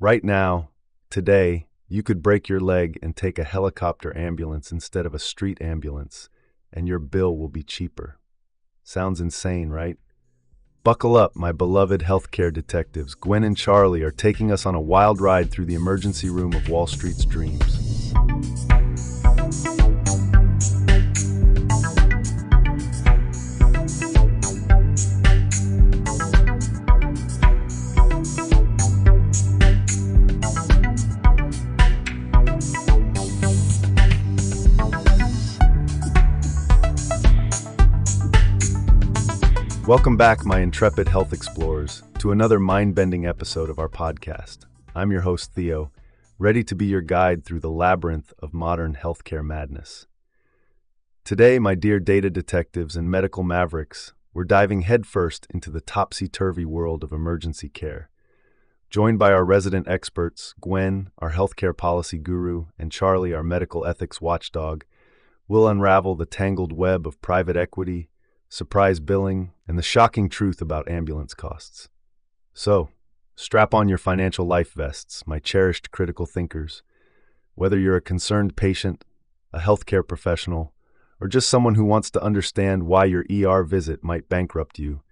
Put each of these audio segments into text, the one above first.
Right now, today, you could break your leg and take a helicopter ambulance instead of a street ambulance, and your bill will be cheaper. Sounds insane, right? Buckle up, my beloved healthcare detectives. Gwen and Charlie are taking us on a wild ride through the emergency room of Wall Street's dreams. Welcome back, my intrepid health explorers, to another mind bending episode of our podcast. I'm your host, Theo, ready to be your guide through the labyrinth of modern healthcare madness. Today, my dear data detectives and medical mavericks, we're diving headfirst into the topsy turvy world of emergency care. Joined by our resident experts, Gwen, our healthcare policy guru, and Charlie, our medical ethics watchdog, we'll unravel the tangled web of private equity surprise billing, and the shocking truth about ambulance costs. So, strap on your financial life vests, my cherished critical thinkers. Whether you're a concerned patient, a healthcare professional, or just someone who wants to understand why your ER visit might bankrupt you,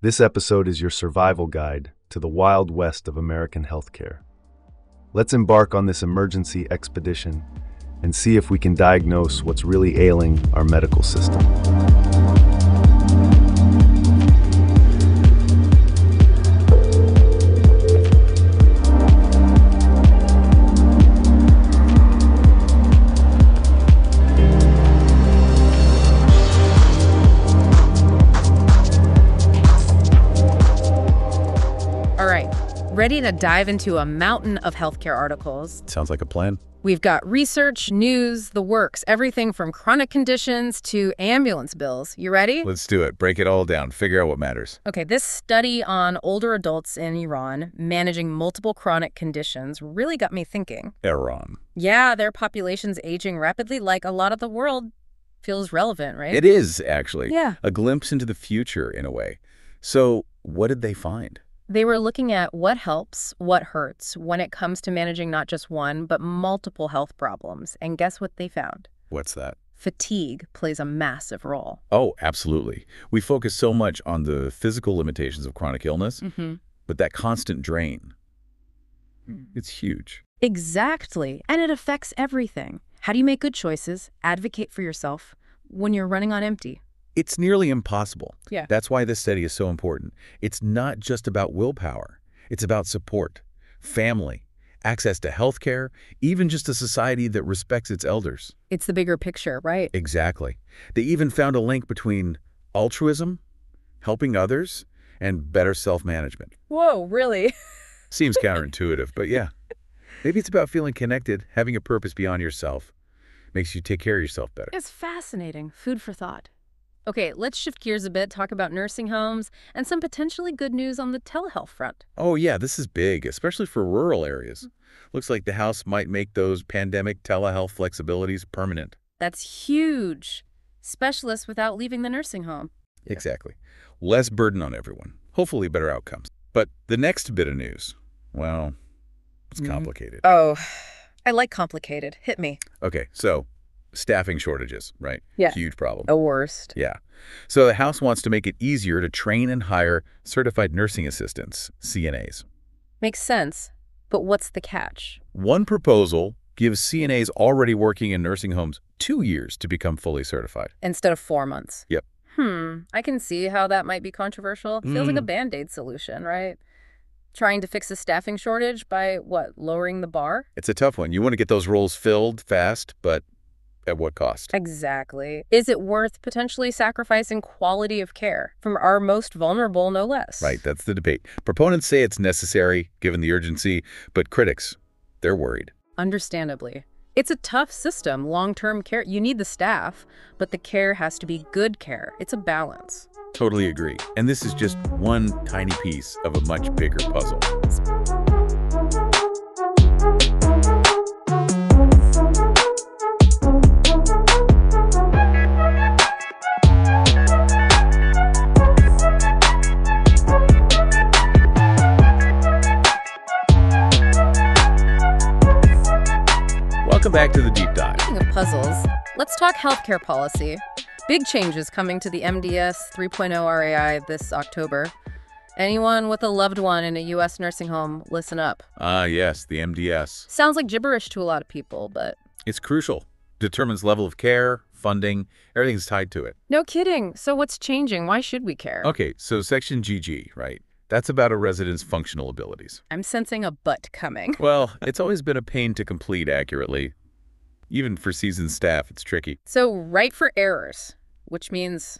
this episode is your survival guide to the wild west of American healthcare. Let's embark on this emergency expedition and see if we can diagnose what's really ailing our medical system. Ready to dive into a mountain of healthcare articles. Sounds like a plan. We've got research, news, the works, everything from chronic conditions to ambulance bills. You ready? Let's do it. Break it all down. Figure out what matters. Okay, this study on older adults in Iran managing multiple chronic conditions really got me thinking. Iran. Yeah, their population's aging rapidly like a lot of the world feels relevant, right? It is, actually. Yeah. A glimpse into the future, in a way. So, what did they find? They were looking at what helps, what hurts when it comes to managing not just one, but multiple health problems. And guess what they found? What's that? Fatigue plays a massive role. Oh, absolutely. We focus so much on the physical limitations of chronic illness, mm -hmm. but that constant drain, it's huge. Exactly. And it affects everything. How do you make good choices, advocate for yourself, when you're running on empty? It's nearly impossible. Yeah. That's why this study is so important. It's not just about willpower. It's about support, family, access to health care, even just a society that respects its elders. It's the bigger picture, right? Exactly. They even found a link between altruism, helping others, and better self-management. Whoa, really? Seems counterintuitive, but yeah. Maybe it's about feeling connected, having a purpose beyond yourself. Makes you take care of yourself better. It's fascinating. Food for thought. Okay, let's shift gears a bit, talk about nursing homes and some potentially good news on the telehealth front. Oh, yeah, this is big, especially for rural areas. Looks like the House might make those pandemic telehealth flexibilities permanent. That's huge. Specialists without leaving the nursing home. Exactly. Less burden on everyone. Hopefully better outcomes. But the next bit of news, well, it's Mm-hmm. complicated. Oh, I like complicated. Hit me. Okay, so staffing shortages, right? Yeah. Huge problem. The worst. Yeah. So the House wants to make it easier to train and hire certified nursing assistants, CNAs. Makes sense. But what's the catch? One proposal gives CNAs already working in nursing homes two years to become fully certified. Instead of four months. Yep. Hmm. I can see how that might be controversial. Feels like a Mm. band-aid solution, right? Trying to fix a staffing shortage by, what, lowering the bar? It's a tough one. You want to get those roles filled fast, but at what cost? Exactly. Is it worth potentially sacrificing quality of care from our most vulnerable, no less? Right, that's the debate. Proponents say it's necessary, given the urgency, but critics, they're worried. Understandably. It's a tough system, long-term care. You need the staff, but the care has to be good care. It's a balance. Totally agree. And this is just one tiny piece of a much bigger puzzle. Welcome back to the deep dive. Speaking of puzzles, let's talk healthcare policy. Big changes coming to the MDS 3.0 RAI this October. Anyone with a loved one in a U.S. nursing home, listen up. Ah, yes, the MDS. Sounds like gibberish to a lot of people, but It's crucial. Determines level of care, funding, everything's tied to it. no kidding. So what's changing? Why should we care? Okay, so section GG, right? That's about a resident's functional abilities. I'm sensing a butt coming. Well, it's always been a pain to complete accurately. Even for seasoned staff, it's tricky. So right for errors, which means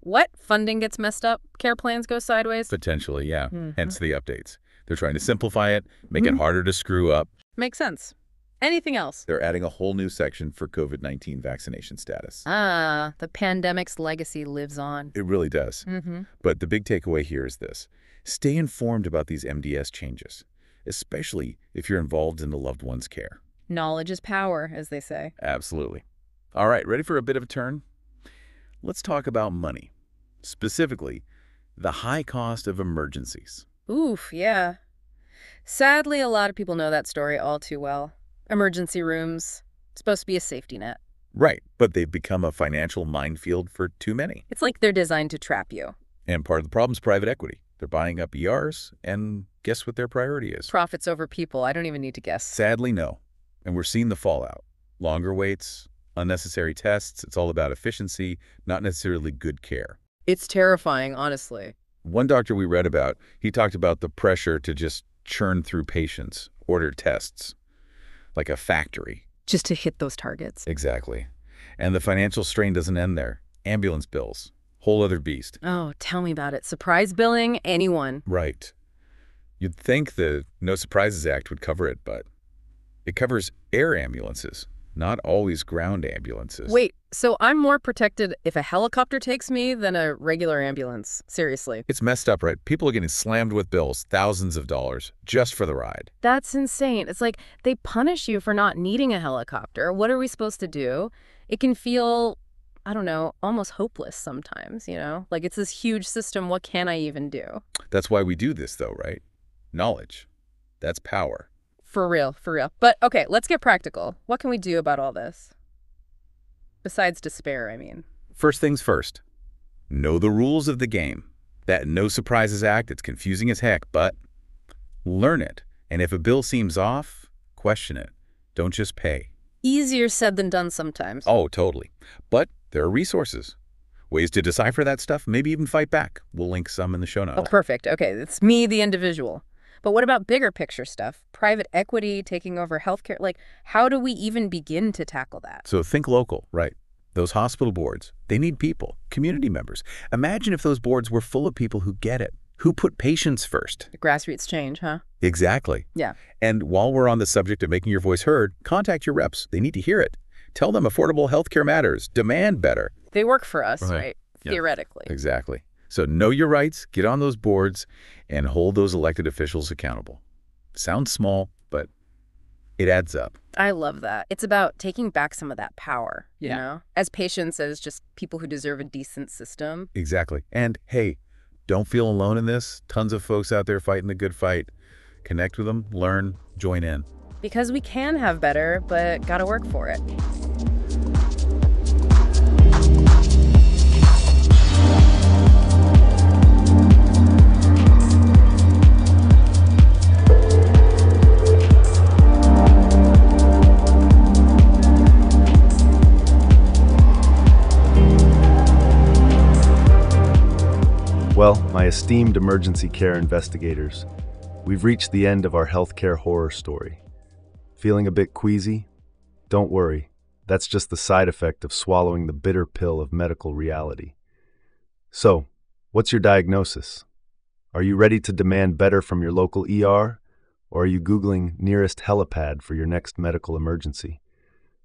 what? Funding gets messed up? Care plans go sideways? Potentially, yeah. Mhm. Hence the updates. They're trying to simplify it, make it Mhm. harder to screw up. Makes sense. Anything else? They're adding a whole new section for COVID-19 vaccination status. Ah, the pandemic's legacy lives on. It really does. Mm-hmm. But the big takeaway here is this. Stay informed about these MDS changes, especially if you're involved in the loved one's care. Knowledge is power, as they say. Absolutely. All right, ready for a bit of a turn? Let's talk about money. Specifically, the high cost of emergencies. Oof, yeah. Sadly, a lot of people know that story all too well. Emergency rooms, supposed to be a safety net. Right, but they've become a financial minefield for too many. It's like they're designed to trap you. And part of the problem is private equity. They're buying up ERs, and guess what their priority is? Profits over people. I don't even need to guess. Sadly, no. And we're seeing the fallout. Longer waits, unnecessary tests. It's all about efficiency, not necessarily good care. It's terrifying, honestly. One doctor we read about, he talked about the pressure to just churn through patients, order tests, like a factory. Just to hit those targets. Exactly. And the financial strain doesn't end there. Ambulance bills, whole other beast. Oh, tell me about it. Surprise billing? Anyone. Right. You'd think the No Surprises Act would cover it, but it covers air ambulances, not always ground ambulances. Wait, so I'm more protected if a helicopter takes me than a regular ambulance? Seriously. It's messed up, right? People are getting slammed with bills, thousands of dollars, just for the ride. That's insane. It's like they punish you for not needing a helicopter. What are we supposed to do? It can feel, I don't know, almost hopeless sometimes, you know? Like it's this huge system. What can I even do? That's why we do this, though, right? Knowledge. That's power. For real, for real. But okay, let's get practical. What can we do about all this? Besides despair, I mean. First things first. Know the rules of the game. That No Surprises Act, it's confusing as heck, but learn it. And if a bill seems off, question it. Don't just pay. Easier said than done sometimes. Oh, totally. But there are resources. Ways to decipher that stuff, maybe even fight back. We'll link some in the show Oh, notes. perfect. Okay, it's me, the individual. But what about bigger picture stuff? Private equity taking over healthcare? Like, how do we even begin to tackle that? So think local, right? Those hospital boards, they need people, community members. Imagine if those boards were full of people who get it, who put patients first. The Grassroots change, huh? Exactly. Yeah. And while we're on the subject of making your voice heard, contact your reps. They need to hear it. Tell them affordable healthcare matters. Demand better. They work for us, Right. right? Yeah. Theoretically. Exactly. So know your rights, get on those boards, and hold those elected officials accountable. Sounds small, but it adds up. I love that. It's about taking back some of that power, you know, as patients, as just people who deserve a decent system. Exactly. And hey, don't feel alone in this. Tons of folks out there fighting the good fight. Connect with them, learn, join in. Because we can have better, but gotta work for it. My esteemed emergency care investigators, we've reached the end of our healthcare horror story. Feeling a bit queasy? Don't worry, that's just the side effect of swallowing the bitter pill of medical reality. So, what's your diagnosis? Are you ready to demand better from your local ER? Or are you Googling nearest helipad for your next medical emergency?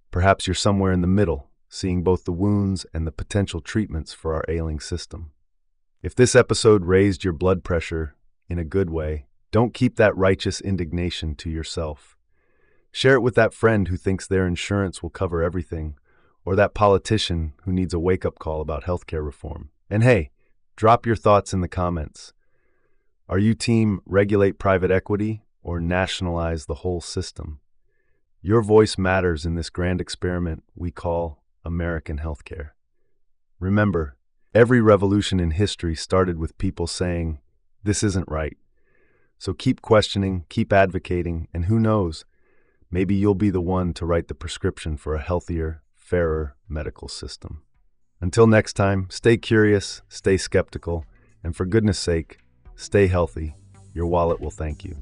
Perhaps you're somewhere in the middle, seeing both the wounds and the potential treatments for our ailing system. If this episode raised your blood pressure in a good way, don't keep that righteous indignation to yourself. Share it with that friend who thinks their insurance will cover everything, or that politician who needs a wake up call about healthcare reform. And hey, drop your thoughts in the comments. Are you team regulate private equity or nationalize the whole system? Your voice matters in this grand experiment we call American healthcare. Remember, every revolution in history started with people saying, This isn't right. So keep questioning, keep advocating, and who knows, maybe you'll be the one to write the prescription for a healthier, fairer medical system. Until next time, stay curious, stay skeptical, and for goodness sake, stay healthy. Your wallet will thank you.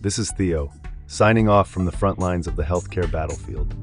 This is Theo, signing off from the front lines of the healthcare battlefield.